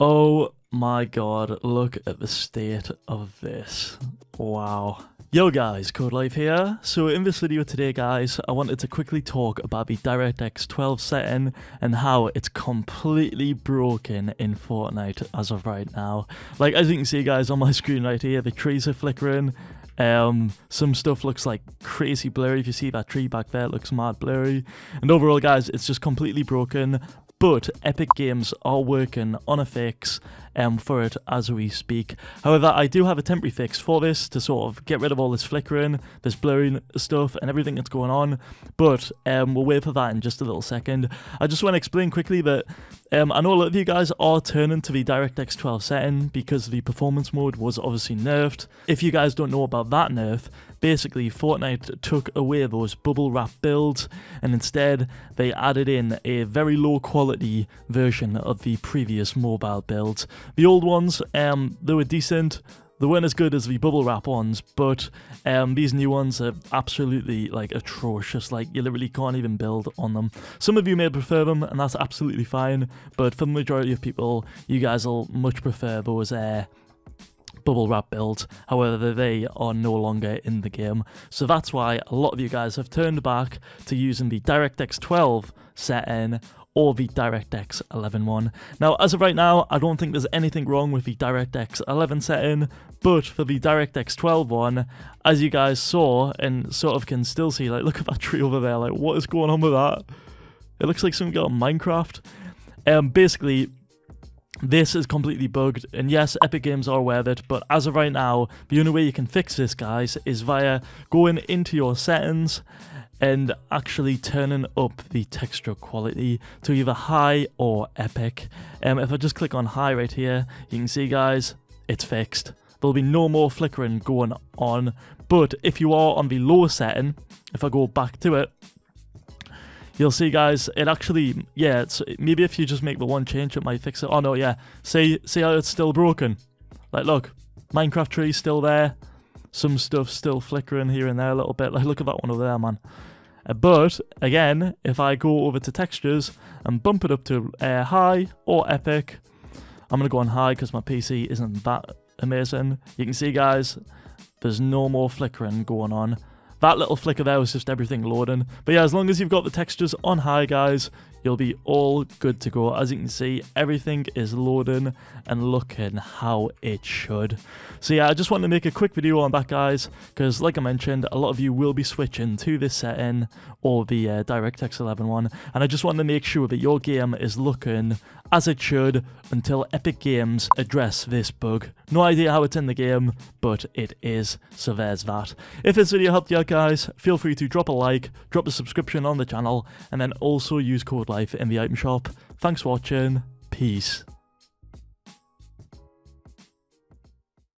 Oh my god, look at the state of this. Wow. Yo guys, Codelife here. So in this video today guys, I wanted to quickly talk about the DirectX 12 setting and how it's completely broken in Fortnite as of right now. Like as you can see guys on my screen right here, the trees are flickering. Um, some stuff looks like crazy blurry. If you see that tree back there, it looks mad blurry. And overall guys, it's just completely broken but Epic Games are working on a fix um, for it as we speak. However, I do have a temporary fix for this to sort of get rid of all this flickering, this blurring stuff, and everything that's going on. But um, we'll wait for that in just a little second. I just want to explain quickly that um, I know a lot of you guys are turning to the DirectX 12 setting because the performance mode was obviously nerfed. If you guys don't know about that nerf, basically Fortnite took away those bubble wrap builds and instead they added in a very low quality version of the previous mobile builds. The old ones, um, they were decent, they weren't as good as the bubble wrap ones, but um, these new ones are absolutely like atrocious. Like you literally can't even build on them. Some of you may prefer them, and that's absolutely fine. But for the majority of people, you guys will much prefer those uh, bubble wrap build. However, they are no longer in the game. So that's why a lot of you guys have turned back to using the DirectX 12 setting or the DirectX 11 one. Now, as of right now, I don't think there's anything wrong with the DirectX 11 setting, but for the DirectX 12 one, as you guys saw and sort of can still see, like, look at that tree over there, like, what is going on with that? It looks like something got Minecraft. Um, basically, this is completely bugged, and yes, Epic Games are aware of it, but as of right now, the only way you can fix this, guys, is via going into your settings and actually turning up the texture quality to either high or epic. Um, if I just click on high right here, you can see guys, it's fixed. There'll be no more flickering going on, but if you are on the low setting, if I go back to it, you'll see guys, it actually, yeah, it's, maybe if you just make the one change, it might fix it. Oh no, yeah, see, see how it's still broken? Like look, Minecraft tree still there, some stuff still flickering here and there a little bit. Like, look at that one over there, man. Uh, but, again, if I go over to textures and bump it up to uh, high or epic, I'm going to go on high because my PC isn't that amazing. You can see, guys, there's no more flickering going on. That little flicker there was just everything loading. But yeah, as long as you've got the textures on high, guys, you'll be all good to go. As you can see, everything is loading and looking how it should. So yeah, I just wanted to make a quick video on that, guys, because like I mentioned, a lot of you will be switching to this setting or the uh, DirectX 11 one, and I just wanted to make sure that your game is looking as it should until Epic Games address this bug. No idea how it's in the game, but it is, so there's that. If this video helped you out guys, feel free to drop a like, drop a subscription on the channel, and then also use code LIFE in the item shop. Thanks for watching, peace.